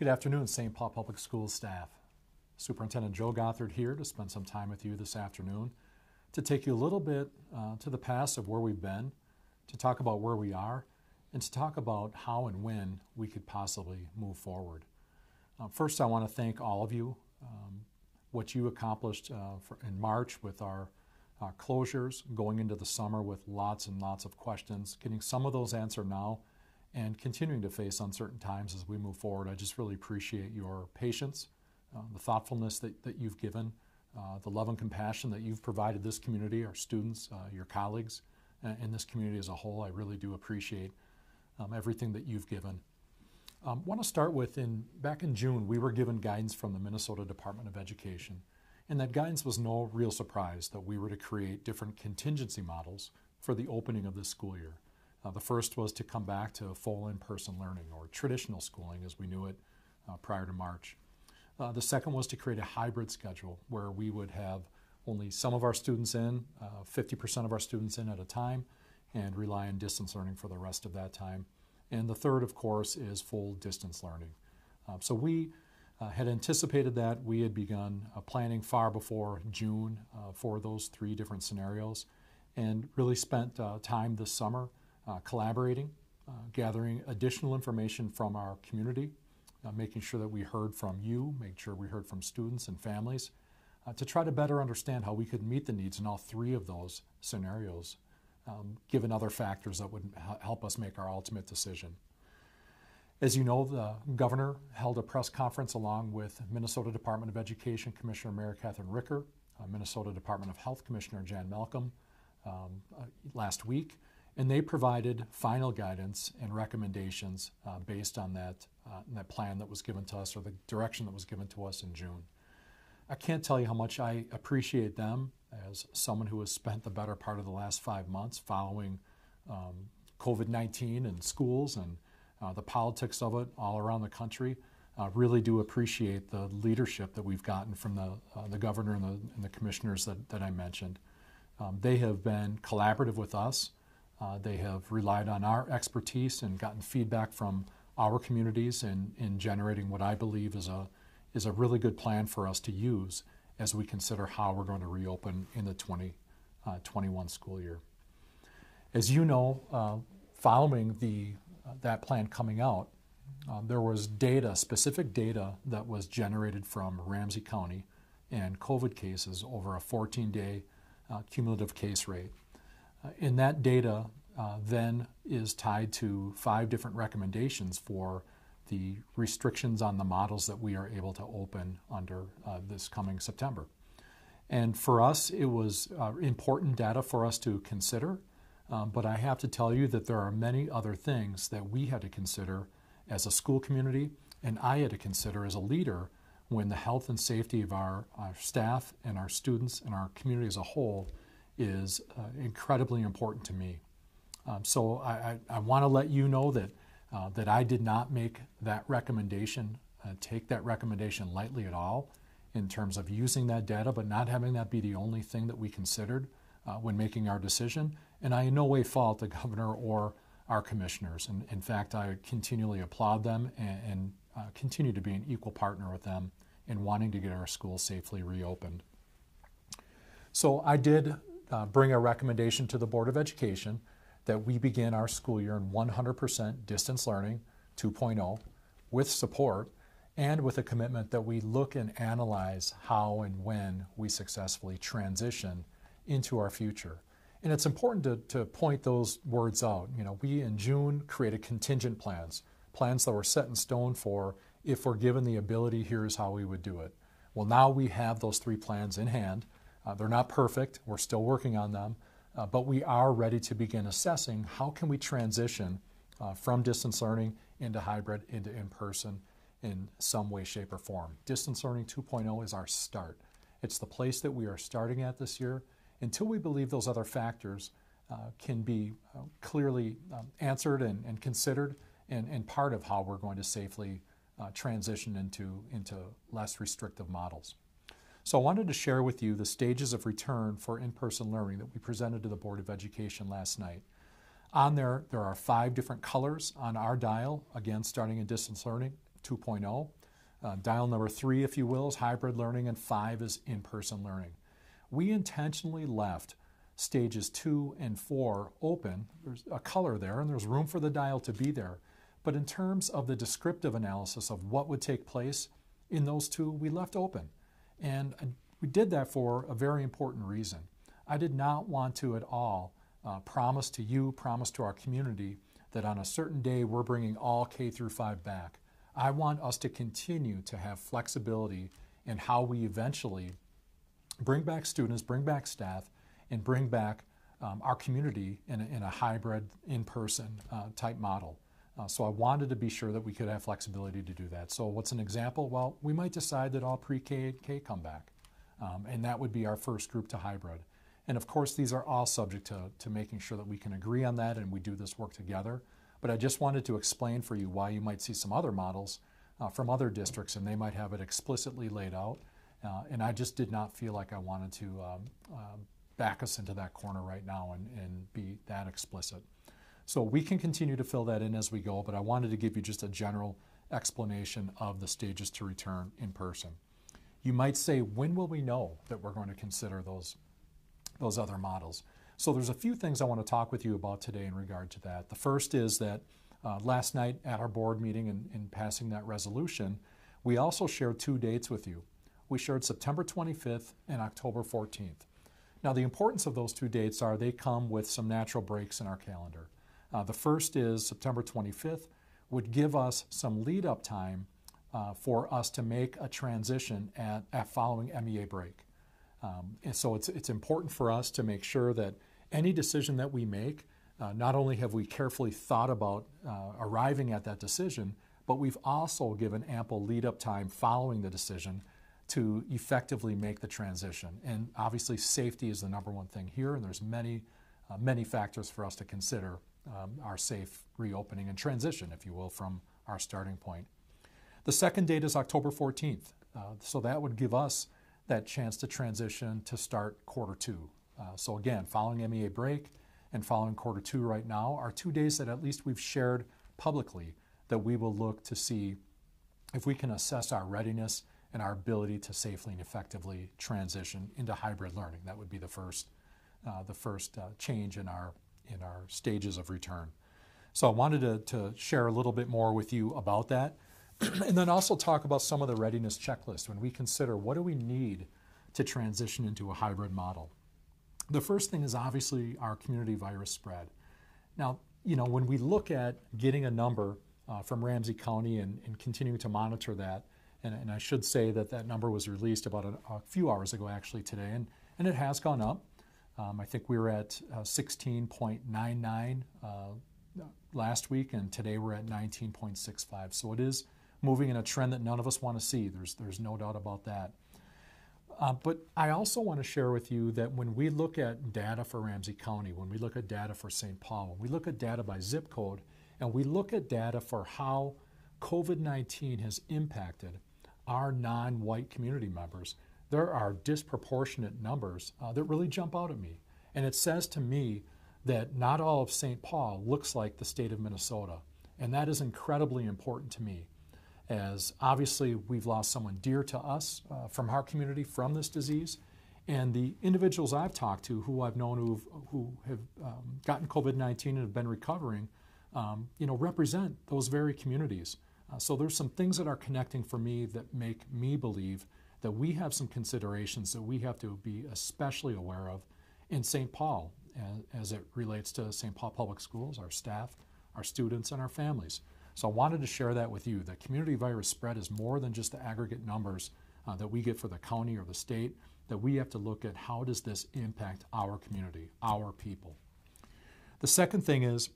Good afternoon, St. Paul Public Schools staff. Superintendent Joe Gothard here to spend some time with you this afternoon to take you a little bit uh, to the past of where we've been, to talk about where we are, and to talk about how and when we could possibly move forward. Uh, first, I want to thank all of you. Um, what you accomplished uh, for, in March with our closures, going into the summer with lots and lots of questions, getting some of those answered now, and continuing to face uncertain times as we move forward. I just really appreciate your patience, uh, the thoughtfulness that, that you've given, uh, the love and compassion that you've provided this community, our students, uh, your colleagues, and this community as a whole. I really do appreciate um, everything that you've given. I um, want to start with in back in June, we were given guidance from the Minnesota Department of Education. And that guidance was no real surprise that we were to create different contingency models for the opening of this school year. Uh, the first was to come back to full in person learning or traditional schooling as we knew it uh, prior to March. Uh, the second was to create a hybrid schedule where we would have only some of our students in, 50% uh, of our students in at a time, and rely on distance learning for the rest of that time. And the third, of course, is full distance learning. Uh, so we uh, had anticipated that. We had begun planning far before June for those three different scenarios and really spent time this summer collaborating, gathering additional information from our community, making sure that we heard from you, make sure we heard from students and families to try to better understand how we could meet the needs in all three of those scenarios um, given other factors that would help us make our ultimate decision. As you know, the governor held a press conference along with Minnesota Department of Education Commissioner Mary Cathryn Ricker, uh, Minnesota Department of Health Commissioner Jan Malcolm um, uh, last week, and they provided final guidance and recommendations uh, based on that, uh, that plan that was given to us or the direction that was given to us in June. I can't tell you how much I appreciate them as someone who has spent the better part of the last five months following um, COVID 19 and schools and uh, the politics of it all around the country. Uh, really do appreciate the leadership that we've gotten from the, uh, the governor and the, and the, commissioners that, that I mentioned. Um, they have been collaborative with us. Uh, they have relied on our expertise and gotten feedback from our communities in, in generating what I believe is a, is a really good plan for us to use as we consider how we're going to reopen in the 2021 uh, school year. As you know, uh, following the, uh, that plan coming out, um, there was data, specific data that was generated from Ramsey County and COVID cases over a 14 day uh, cumulative case rate. Uh, and that data uh, then is tied to five different recommendations for the restrictions on the models that we are able to open under uh, this coming September. And for us, it was important data for us to consider. Um, but I have to tell you that there are many other things that we had to consider as a school community and I had to consider as a leader when the health and safety of our, our staff and our students and our community as a whole is uh, incredibly important to me. Um, so I, I, I want to let you know that uh, that I did not make that recommendation, uh, take that recommendation lightly at all in terms of using that data, but not having that be the only thing that we considered uh, when making our decision. And I in no way fault the governor or our commissioners. And in fact, I continually applaud them and, and uh, continue to be an equal partner with them in wanting to get our schools safely reopened. So I did uh, bring a recommendation to the Board of Education that we begin our school year in 100% distance learning 2.0 with support and with a commitment that we look and analyze how and when we successfully transition into our future. And it's important to, to point those words out. You know, we in June created contingent plans, plans that were set in stone for if we're given the ability, here's how we would do it. Well, now we have those three plans in hand. Uh, they're not perfect, we're still working on them, uh, but we are ready to begin assessing how can we transition uh, from distance learning into hybrid, into in-person in some way, shape, or form. Distance Learning 2.0 is our start. It's the place that we are starting at this year until we believe those other factors uh, can be uh, clearly um, answered and, and considered and, and, part of how we're going to safely uh, transition into, into less restrictive models. So I wanted to share with you the stages of return for in-person learning that we presented to the Board of Education last night. On there, there are five different colors on our dial, again, starting in distance learning, 2.0. Uh, dial number three, if you will, is hybrid learning, and five is in person learning. We intentionally left stages two and four open. There's a color there, and there's room for the dial to be there. But in terms of the descriptive analysis of what would take place in those two, we left open. And we did that for a very important reason. I did not want to at all uh, promise to you, promise to our community that on a certain day we're bringing all K through 5 back. I want us to continue to have flexibility in how we eventually bring back students, bring back staff, and bring back um, our community in a, in a hybrid, in-person uh, type model. Uh, so I wanted to be sure that we could have flexibility to do that. So what's an example? Well, we might decide that all pre-K and K come back, um, and that would be our first group to hybrid. And of course, these are all subject to, to making sure that we can agree on that and we do this work together. But I just wanted to explain for you why you might see some other models uh, from other districts and they might have it explicitly laid out. Uh, and I just did not feel like I wanted to um, uh, back us into that corner right now and, and be that explicit. So we can continue to fill that in as we go, but I wanted to give you just a general explanation of the stages to return in person. You might say, when will we know that we're going to consider those, those other models? So there's a few things I want to talk with you about today in regard to that. The first is that uh, last night at our board meeting and in, in passing that resolution, we also shared two dates with you. We shared September 25th and October 14th. Now, the importance of those two dates are they come with some natural breaks in our calendar. Uh, the first is September 25th, would give us some lead up time uh, for us to make a transition at, at following MEA break. Um, and so it's, it's important for us to make sure that any decision that we make, uh, not only have we carefully thought about uh, arriving at that decision, but we've also given ample lead up time following the decision to effectively make the transition. And obviously, safety is the number one thing here, and there's many, uh, many factors for us to consider um, our safe reopening and transition, if you will, from our starting point. The second date is October 14th, uh, so that would give us that chance to transition to start quarter two. Uh, so again, following MEA break and following quarter two right now are two days that at least we've shared publicly that we will look to see if we can assess our readiness and our ability to safely and effectively transition into hybrid learning. That would be the first, uh, the first uh, change in our, in our stages of return. So I wanted to, to share a little bit more with you about that. and then also talk about some of the readiness checklist when we consider what do we need to transition into a hybrid model. The first thing is obviously our community virus spread. Now, you know, when we look at getting a number uh, from Ramsey County and, and, continuing to monitor that, and, and, I should say that that number was released about a, a few hours ago actually today, and, and it has gone up. Um, I think we were at uh, 16.99 uh, last week, and today we're at 19.65. So it is moving in a trend that none of us want to see. There's, there's no doubt about that. Uh, but I also want to share with you that when we look at data for Ramsey County, when we look at data for St. Paul, when we look at data by zip code, and we look at data for how COVID 19 has impacted our non white community members, there are disproportionate numbers uh, that really jump out at me. And it says to me that not all of St. Paul looks like the state of Minnesota. And that is incredibly important to me as obviously we've lost someone dear to us uh, from our community from this disease. And the individuals I've talked to who I've known who've, who have um, gotten COVID 19 and have been recovering, um, you know, represent those very communities. Uh, so there's some things that are connecting for me that make me believe that we have some considerations that we have to be especially aware of in St. Paul as, it relates to St. Paul Public Schools, our staff, our students, and our families. So I wanted to share that with you. That community virus spread is more than just the aggregate numbers uh, that we get for the county or the state, that we have to look at how does this impact our community, our people. The second thing is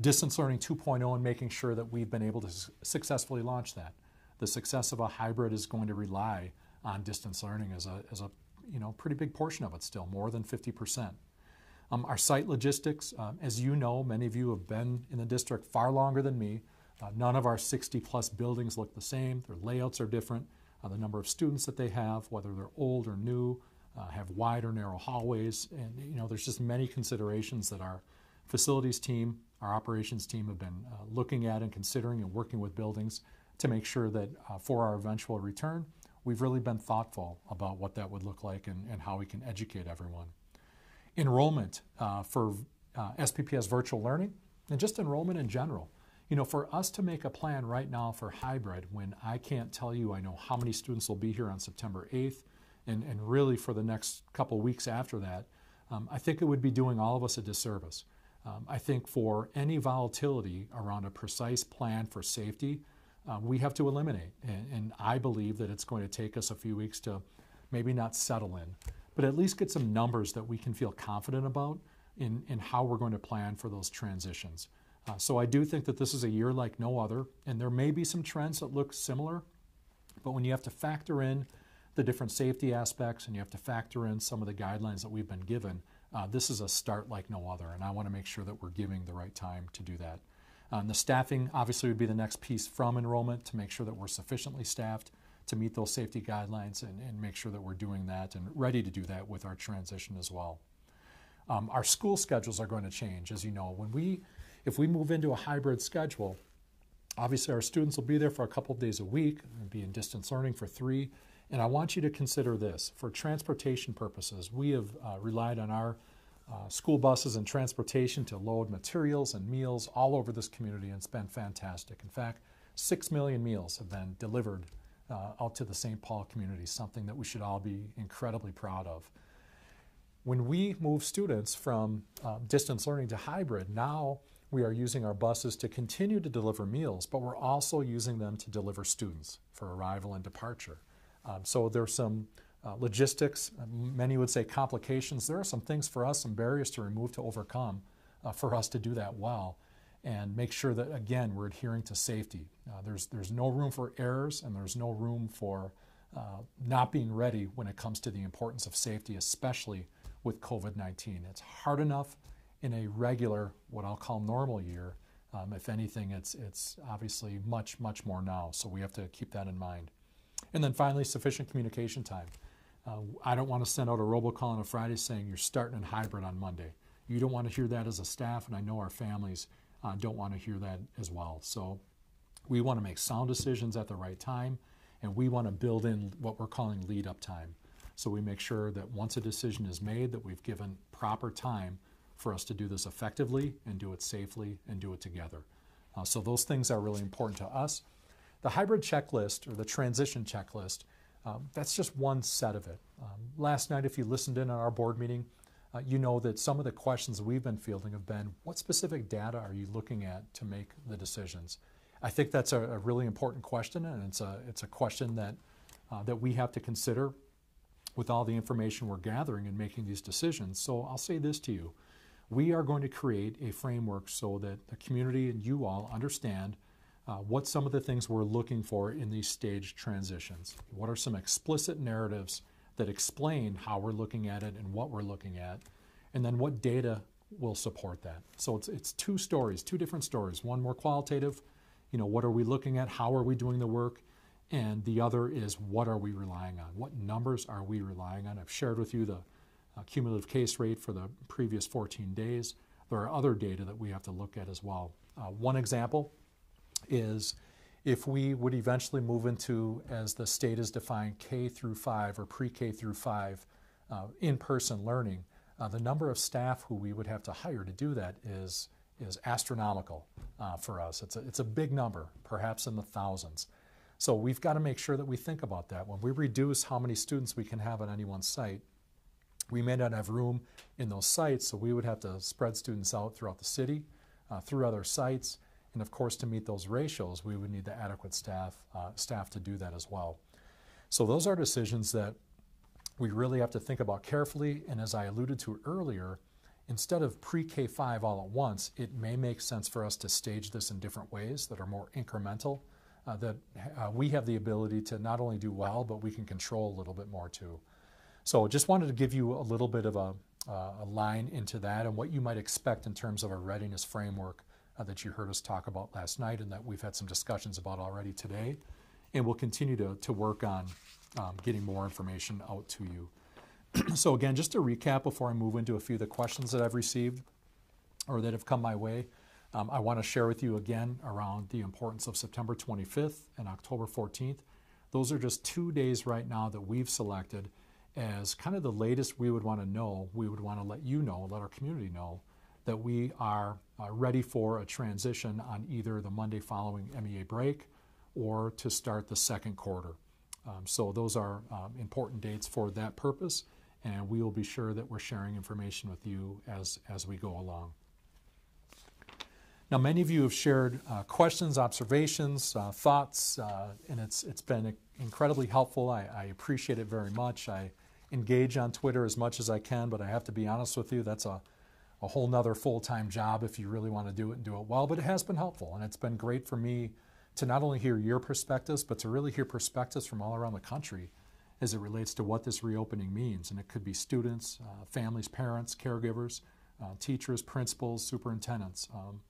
distance learning 2.0 and making sure that we've been able to successfully launch that. The success of a hybrid is going to rely on distance learning as a, a you know, pretty big portion of it still, more than 50%. Um, our site logistics, um, as you know, many of you have been in the district far longer than me. Uh, none of our 60 plus buildings look the same. Their layouts are different. Uh, the number of students that they have, whether they're old or new, uh, have wide or narrow hallways. And, you know, there's just many considerations that our facilities team, our operations team have been uh, looking at and considering and working with buildings to make sure that uh, for our eventual return, we've really been thoughtful about what that would look like and, and how we can educate everyone. Enrollment uh, for uh, SPPS virtual learning and just enrollment in general. You know, for us to make a plan right now for hybrid when I can't tell you I know how many students will be here on September 8th and, and really for the next couple weeks after that, um, I think it would be doing all of us a disservice. Um, I think for any volatility around a precise plan for safety, uh, we have to eliminate. And, and, I believe that it's going to take us a few weeks to maybe not settle in, but at least get some numbers that we can feel confident about in, in how we're going to plan for those transitions. Uh, so I do think that this is a year like no other, and there may be some trends that look similar, but when you have to factor in the different safety aspects and you have to factor in some of the guidelines that we've been given, uh, this is a start like no other, and I want to make sure that we're giving the right time to do that. Um, the staffing obviously would be the next piece from enrollment to make sure that we're sufficiently staffed to meet those safety guidelines and, and make sure that we're doing that and ready to do that with our transition as well. Um, our school schedules are going to change, as you know. When we, if we move into a hybrid schedule, obviously our students will be there for a couple of days a week and be in distance learning for three. And I want you to consider this. For transportation purposes, we have uh, relied on our uh, school buses and transportation to load materials and meals all over this community, and it's been fantastic. In fact, six million meals have been delivered uh, out to the St. Paul community, something that we should all be incredibly proud of. When we move students from um, distance learning to hybrid, now we are using our buses to continue to deliver meals, but we're also using them to deliver students for arrival and departure. Um, so there's some uh, logistics, uh, many would say complications. There are some things for us, some barriers to remove to overcome uh, for us to do that well and make sure that, again, we're adhering to safety. Uh, there's, there's no room for errors and there's no room for uh, not being ready when it comes to the importance of safety, especially with COVID 19. It's hard enough in a regular, what I'll call normal year. Um, if anything, it's, it's obviously much, much more now, so we have to keep that in mind. And then finally, sufficient communication time. Uh, I don't want to send out a robocall on a Friday saying you're starting in hybrid on Monday. You don't want to hear that as a staff, and I know our families uh, don't want to hear that as well. So we want to make sound decisions at the right time, and we want to build in what we're calling lead up time. So we make sure that once a decision is made, that we've given proper time for us to do this effectively and do it safely and do it together. Uh, so those things are really important to us. The hybrid checklist or the transition checklist um, that's just one set of it. Um, last night, if you listened in on our board meeting, uh, you know that some of the questions we've been fielding have been what specific data are you looking at to make the decisions? I think that's a, a really important question, and it's a, it's a question that, uh, that we have to consider with all the information we're gathering and making these decisions. So I'll say this to you. We are going to create a framework so that the community and you all understand uh, what some of the things we're looking for in these stage transitions. What are some explicit narratives that explain how we're looking at it and what we're looking at, and then what data will support that. So it's, it's two stories, two different stories. One more qualitative, you know, what are we looking at, how are we doing the work, and the other is what are we relying on, what numbers are we relying on. I've shared with you the uh, cumulative case rate for the previous 14 days. There are other data that we have to look at as well. Uh, one example is if we would eventually move into, as the state has defined, K through 5 or pre-K through 5 uh, in-person learning, uh, the number of staff who we would have to hire to do that is, is astronomical uh, for us. It's a, it's a big number, perhaps in the thousands. So we've got to make sure that we think about that. When we reduce how many students we can have on any one site, we may not have room in those sites, so we would have to spread students out throughout the city, uh, through other sites, and of course, to meet those ratios, we would need the adequate staff, uh, staff to do that as well. So those are decisions that we really have to think about carefully. And as I alluded to earlier, instead of pre-K 5 all at once, it may make sense for us to stage this in different ways that are more incremental, uh, that uh, we have the ability to not only do well, but we can control a little bit more too. So just wanted to give you a little bit of a, uh, a line into that and what you might expect in terms of a readiness framework uh, that you heard us talk about last night and that we've had some discussions about already today. And we'll continue to, to work on um, getting more information out to you. so, again, just to recap before I move into a few of the questions that I've received or that have come my way. Um, I want to share with you again around the importance of September 25th and October 14th. Those are just two days right now that we've selected as kind of the latest we would want to know. We would want to let you know, let our community know that we are uh, ready for a transition on either the Monday following MEA break or to start the second quarter. Um, so those are um, important dates for that purpose, and we will be sure that we're sharing information with you as, as we go along. Now, many of you have shared uh, questions, observations, uh, thoughts, uh, and it's, it's been incredibly helpful. I, I, appreciate it very much. I engage on Twitter as much as I can, but I have to be honest with you, that's a, a whole nother full time job if you really want to do it and do it well. But it has been helpful, and it's been great for me to not only hear your perspectives, but to really hear perspectives from all around the country as it relates to what this reopening means. And it could be students, uh, families, parents, caregivers, uh, teachers, principals, superintendents. Um,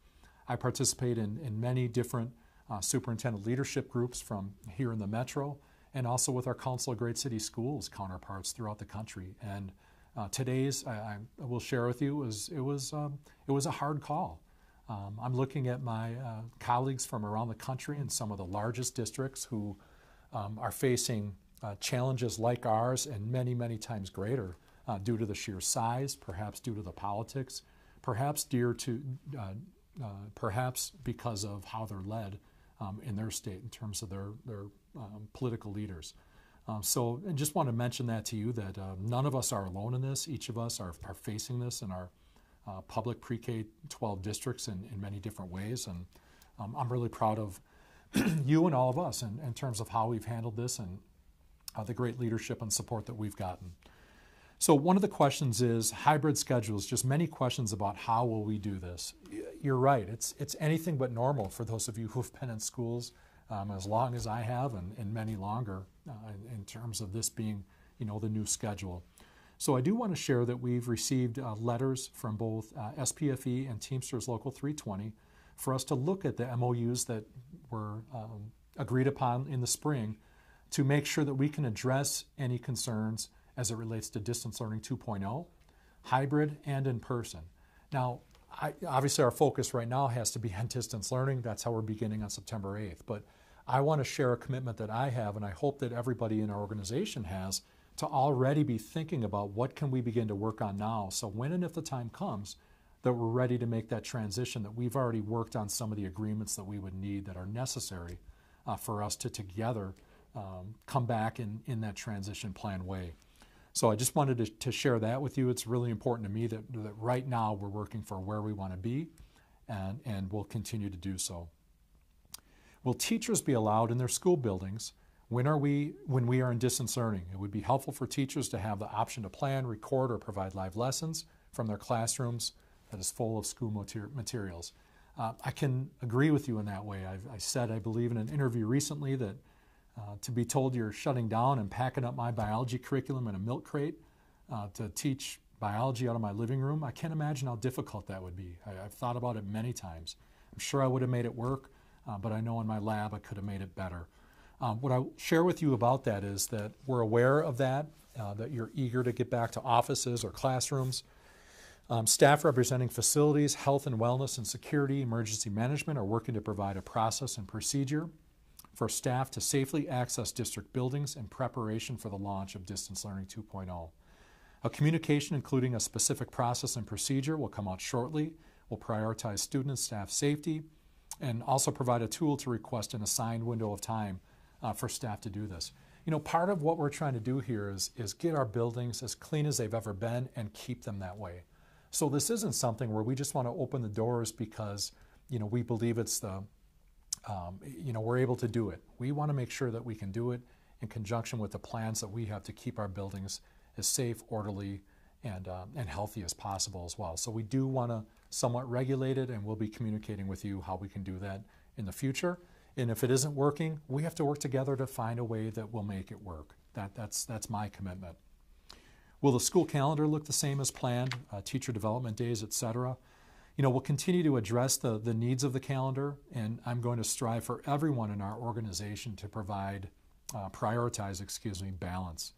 I participate in, in many different uh, superintendent leadership groups from here in the metro and also with our Council of Great City Schools counterparts throughout the country. And uh, today's, I, I, will share with you, was, it, was, um, it was a hard call. Um, I'm looking at my uh, colleagues from around the country in some of the largest districts who um, are facing uh, challenges like ours and many, many times greater uh, due to the sheer size, perhaps due to the politics, perhaps due to, uh, uh, perhaps because of how they're led um, in their state in terms of their, their um, political leaders. Um, so, I just want to mention that to you that uh, none of us are alone in this. Each of us are, are facing this in our uh, public pre K 12 districts in, in many different ways. And um, I'm really proud of you and all of us in, in terms of how we've handled this and uh, the great leadership and support that we've gotten. So one of the questions is hybrid schedules, just many questions about how will we do this. You're right, it's, it's anything but normal for those of you who've been in schools um, as long as I have and, and many longer uh, in, terms of this being you know, the new schedule. So I do want to share that we've received uh, letters from both uh, SPFE and Teamsters Local 320 for us to look at the MOUs that were um, agreed upon in the spring to make sure that we can address any concerns as it relates to distance learning 2.0, hybrid, and in person. Now, I, obviously, our focus right now has to be on distance learning. That's how we're beginning on September 8th. But I want to share a commitment that I have, and I hope that everybody in our organization has, to already be thinking about what can we begin to work on now. So when and if the time comes that we're ready to make that transition, that we've already worked on some of the agreements that we would need that are necessary uh, for us to together um, come back in, in that transition plan way. So I just wanted to, to, share that with you. It's really important to me that, that right now we're working for where we want to be and, and we'll continue to do so. Will teachers be allowed in their school buildings when are we when we are in distance learning? It would be helpful for teachers to have the option to plan, record, or provide live lessons from their classrooms that is full of school materials. Uh, I can agree with you in that way. I've, i said, I believe, in an interview recently that uh, to be told you're shutting down and packing up my biology curriculum in a milk crate uh, to teach biology out of my living room, I can't imagine how difficult that would be. I, have thought about it many times. I'm sure I would have made it work, uh, but I know in my lab I could have made it better. Um, what I'll share with you about that is that we're aware of that, uh, that you're eager to get back to offices or classrooms. Um, staff representing facilities, health and wellness, and security, emergency management are working to provide a process and procedure for staff to safely access district buildings in preparation for the launch of Distance Learning 2.0. A communication including a specific process and procedure will come out shortly, will prioritize student and staff safety, and also provide a tool to request an assigned window of time uh, for staff to do this. You know, part of what we're trying to do here is, is get our buildings as clean as they've ever been and keep them that way. So this isn't something where we just want to open the doors because, you know, we believe it's the, um, you know, we're able to do it. We want to make sure that we can do it in conjunction with the plans that we have to keep our buildings as safe, orderly, and, uh, and healthy as possible as well. So we do want to somewhat regulate it, and we'll be communicating with you how we can do that in the future. And if it isn't working, we have to work together to find a way that will make it work. That, that's, that's my commitment. Will the school calendar look the same as planned, uh, teacher development days, et cetera? you know, we'll continue to address the, the needs of the calendar, and I'm going to strive for everyone in our organization to provide, uh, prioritize, excuse me, balance.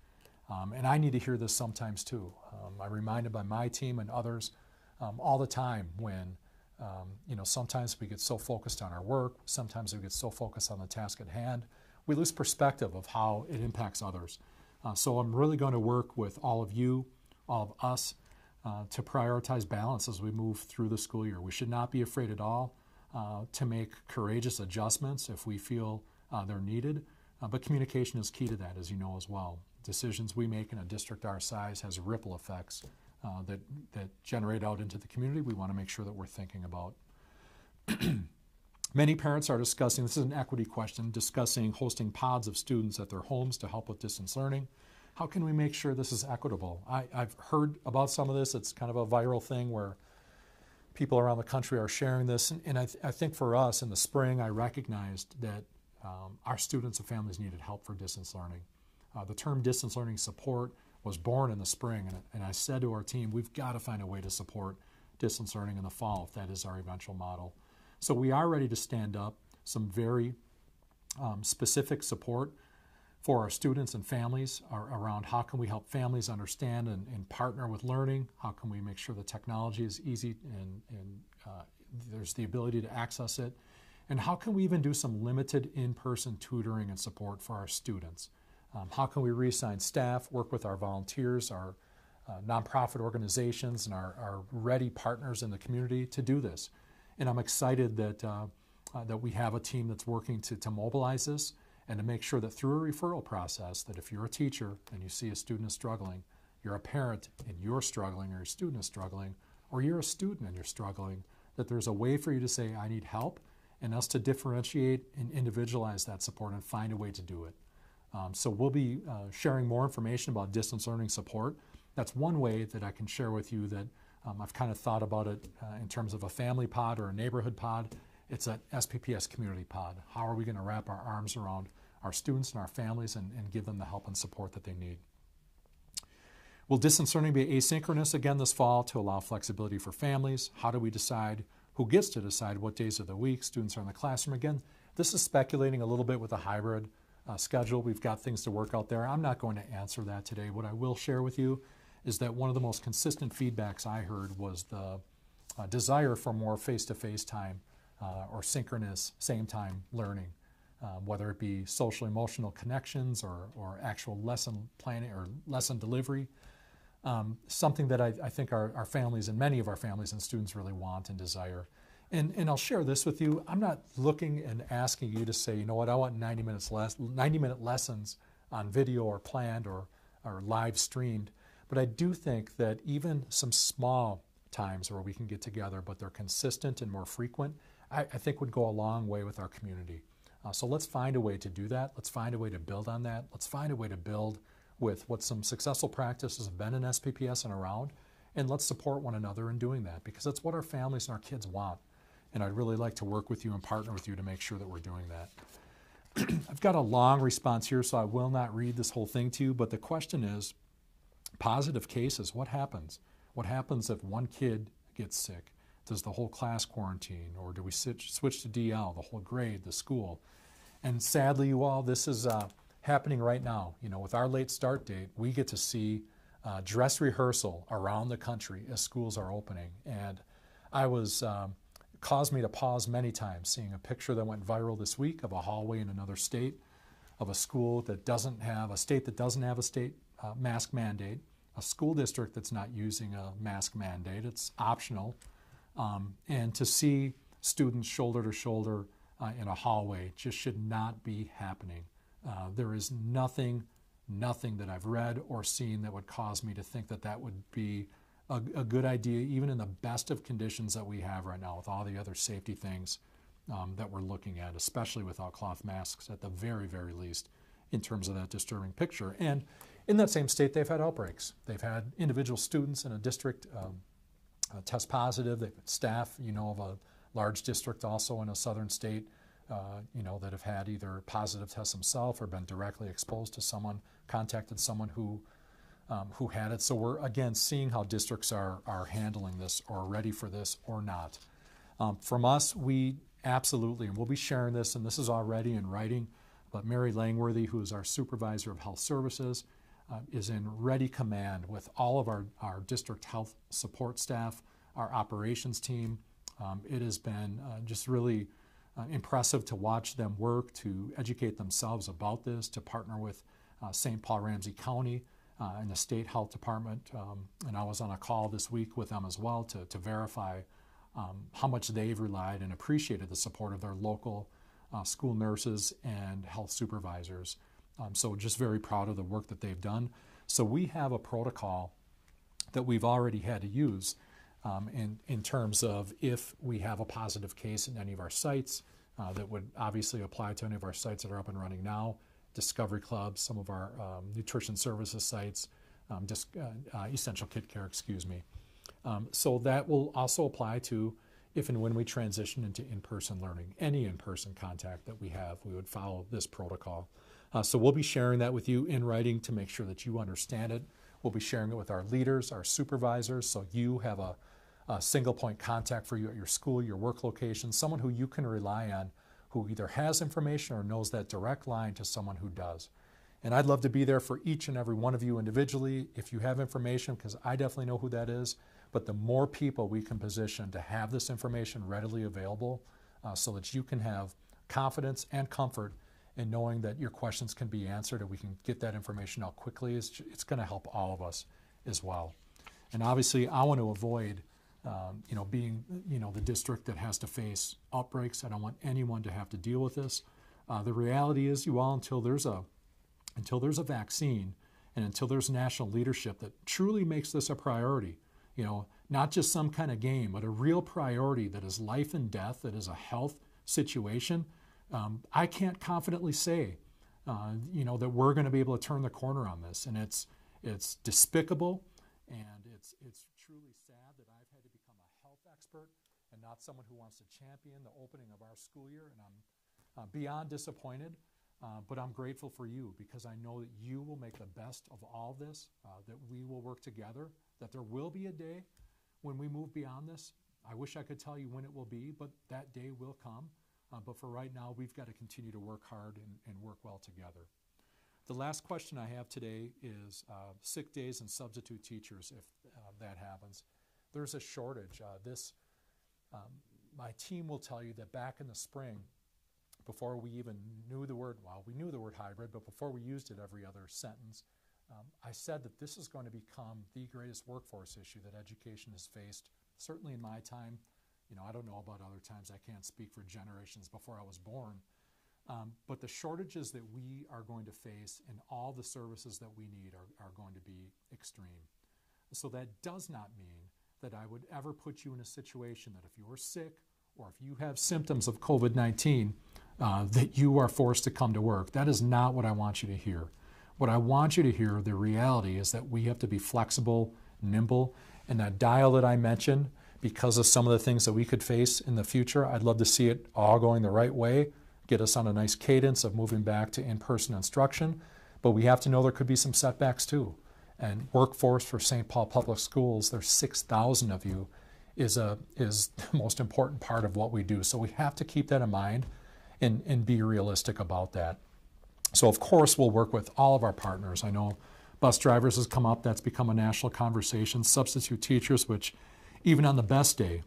Um, and I need to hear this sometimes too. Um, I'm reminded by my team and others um, all the time when Um, you know, sometimes we get so focused on our work, sometimes we get so focused on the task at hand, we lose perspective of how it impacts others. Uh, so I'm really going to work with all of you, all of us, uh, to prioritize balance as we move through the school year. We should not be afraid at all uh, to make courageous adjustments if we feel uh, they're needed. Uh, but communication is key to that, as you know as well. Decisions we make in a district our size has ripple effects uh, that, that generate out into the community. We want to make sure that we're thinking about. Many parents are discussing, this is an equity question, discussing hosting pods of students at their homes to help with distance learning. How can we make sure this is equitable? I, have heard about some of this. It's kind of a viral thing where people around the country are sharing this. And, and I, th I, think for us in the spring, I recognized that um, our students and families needed help for distance learning. Uh, the term distance learning support was born in the spring, and, and I said to our team, we've got to find a way to support distance learning in the fall if that is our eventual model. So we are ready to stand up some very um, specific support for our students and families around how can we help families understand and, and, partner with learning, how can we make sure the technology is easy and, and uh, there's the ability to access it, and how can we even do some limited in-person tutoring and support for our students. Um, how can we reassign staff, work with our volunteers, our uh, nonprofit organizations, and our, our ready partners in the community to do this. And I'm excited that, uh, uh, that we have a team that's working to, to mobilize this and to make sure that through a referral process, that if you're a teacher and you see a student is struggling, you're a parent and you're struggling or your student is struggling, or you're a student and you're struggling, that there's a way for you to say, I need help, and us to differentiate and individualize that support and find a way to do it. Um, so we'll be uh, sharing more information about distance learning support. That's one way that I can share with you that um, I've kind of thought about it uh, in terms of a family pod or a neighborhood pod. It's an SPPS community pod. How are we going to wrap our arms around our students and our families and, and give them the help and support that they need? Will distance learning be asynchronous again this fall to allow flexibility for families? How do we decide who gets to decide what days of the week students are in the classroom? Again, this is speculating a little bit with a hybrid uh, schedule. We've got things to work out there. I'm not going to answer that today. What I will share with you is that one of the most consistent feedbacks I heard was the uh, desire for more face-to-face time uh, or synchronous same-time learning, um, whether it be social emotional connections or, or actual lesson planning or lesson delivery. Um, something that I, I think our, our, families and many of our families and students really want and desire. And, and I'll share this with you. I'm not looking and asking you to say, you know what, I want 90 minutes less, 90 minute lessons on video or planned or, or live streamed. But I do think that even some small times where we can get together, but they're consistent and more frequent, I, I think would go a long way with our community. Uh, so let's find a way to do that. Let's find a way to build on that. Let's find a way to build with what some successful practices have been in SPPS and around, and let's support one another in doing that because that's what our families and our kids want. And I'd really like to work with you and partner with you to make sure that we're doing that. I've got a long response here, so I will not read this whole thing to you, but the question is Positive cases, what happens? What happens if one kid gets sick? Does the whole class quarantine, or do we switch, to DL, the whole grade, the school? And sadly, you all, this is uh, happening right now. You know, with our late start date, we get to see uh, dress rehearsal around the country as schools are opening. And I was um, caused me to pause many times seeing a picture that went viral this week of a hallway in another state of a school that doesn't have a state that doesn't have a state uh, mask mandate a school district that's not using a mask mandate. It's optional. Um, and to see students shoulder to shoulder uh, in a hallway just should not be happening. Uh, there is nothing, nothing that I've read or seen that would cause me to think that that would be a, a good idea, even in the best of conditions that we have right now, with all the other safety things um, that we're looking at, especially without cloth masks at the very, very least, in terms of that disturbing picture. And in that same state, they've had outbreaks. They've had individual students in a district um, uh, test positive. They've staff, you know, of a large district also in a southern state, uh, you know, that have had either positive tests themselves or been directly exposed to someone, contacted someone who um, who had it. So we're again seeing how districts are are handling this or ready for this or not. Um, from us, we absolutely, and we'll be sharing this, and this is already in writing. But Mary Langworthy, who is our supervisor of health services, uh, is in ready command with all of our, our district health support staff, our operations team, Um, it has been uh, just really uh, impressive to watch them work, to educate themselves about this, to partner with uh, St. Paul Ramsey County uh, and the State Health Department. Um, and I was on a call this week with them as well to, to verify um, how much they've relied and appreciated the support of their local uh, school nurses and health supervisors. Um, so just very proud of the work that they've done. So we have a protocol that we've already had to use um, in, in terms of if we have a positive case in any of our sites, uh, that would obviously apply to any of our sites that are up and running now, Discovery Clubs, some of our um, nutrition services sites, um, uh, uh, Essential Kit Care, excuse me. Um, so that will also apply to if and when we transition into in-person learning. Any in-person contact that we have, we would follow this protocol. Uh, so we'll be sharing that with you in writing to make sure that you understand it. We'll be sharing it with our leaders, our supervisors, so you have a, a single point contact for you at your school, your work location, someone who you can rely on who either has information or knows that direct line to someone who does. And I'd love to be there for each and every one of you individually if you have information, because I definitely know who that is. But the more people we can position to have this information readily available uh, so that you can have confidence and comfort in knowing that your questions can be answered and we can get that information out quickly, it's, it's going to help all of us as well. And obviously, I want to avoid um, you know, being you know the district that has to face outbreaks. I don't want anyone to have to deal with this. Uh, the reality is, you all, until there's a until there's a vaccine and until there's national leadership that truly makes this a priority, you know, not just some kind of game, but a real priority that is life and death, that is a health situation, um, I can't confidently say, uh, you know, that we're going to be able to turn the corner on this. And it's, it's despicable and it's, it's truly sad that I've had to become a health expert and not someone who wants to champion the opening of our school year. And I'm uh, beyond disappointed. Uh, but I'm grateful for you because I know that you will make the best of all this, uh, that we will work together, that there will be a day when we move beyond this. I wish I could tell you when it will be, but that day will come. Uh, but for right now, we've got to continue to work hard and, and work well together. The last question I have today is uh, sick days and substitute teachers, if uh, that happens. There's a shortage. This, um, my team will tell you that back in the spring, before we even knew the word, well, we knew the word hybrid, but before we used it every other sentence, um, I said that this is going to become the greatest workforce issue that education has faced, certainly in my time. You know, I don't know about other times. I can't speak for generations before I was born. Um, but the shortages that we are going to face in all the services that we need are, are going to be extreme. So that does not mean that I would ever put you in a situation that if you're sick or if you have symptoms of COVID 19, uh, that you are forced to come to work. That is not what I want you to hear. What I want you to hear, the reality is that we have to be flexible, nimble, and that dial that I mentioned, because of some of the things that we could face in the future, I'd love to see it all going the right way, get us on a nice cadence of moving back to in person instruction. But we have to know there could be some setbacks too. And workforce for St. Paul Public Schools, there's 6,000 of you, is, a, is the most important part of what we do. So we have to keep that in mind and, and be realistic about that. So, of course, we'll work with all of our partners. I know bus drivers has come up, that's become a national conversation. Substitute teachers, which even on the best day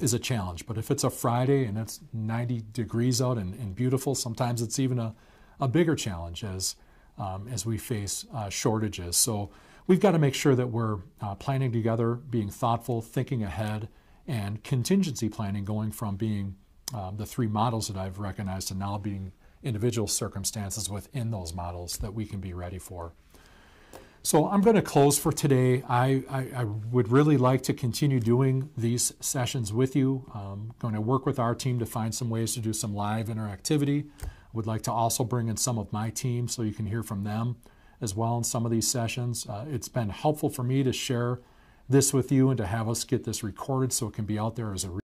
is a challenge. But if it's a Friday and it's 90 degrees out and, and beautiful, sometimes it's even a, a bigger challenge as, um, as we face uh, shortages. So, we've got to make sure that we're uh, planning together, being thoughtful, thinking ahead, and contingency planning going from being um, the three models that I've recognized to now being individual circumstances within those models that we can be ready for. So I'm going to close for today. I, I, I would really like to continue doing these sessions with you. I'm um, going to work with our team to find some ways to do some live interactivity. Would like to also bring in some of my team so you can hear from them as well in some of these sessions. Uh, it's been helpful for me to share this with you and to have us get this recorded so it can be out there as a